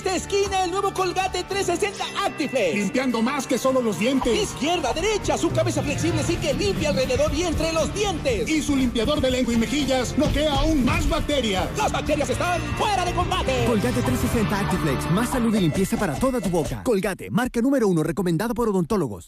esta esquina el nuevo Colgate 360 Actiflex. Limpiando más que solo los dientes. Izquierda, derecha, su cabeza flexible sí que limpia alrededor y entre los dientes. Y su limpiador de lengua y mejillas bloquea aún más bacterias. Las bacterias están fuera de combate. Colgate 360 Actiflex, más salud y limpieza para toda tu boca. Colgate, marca número uno recomendado por odontólogos.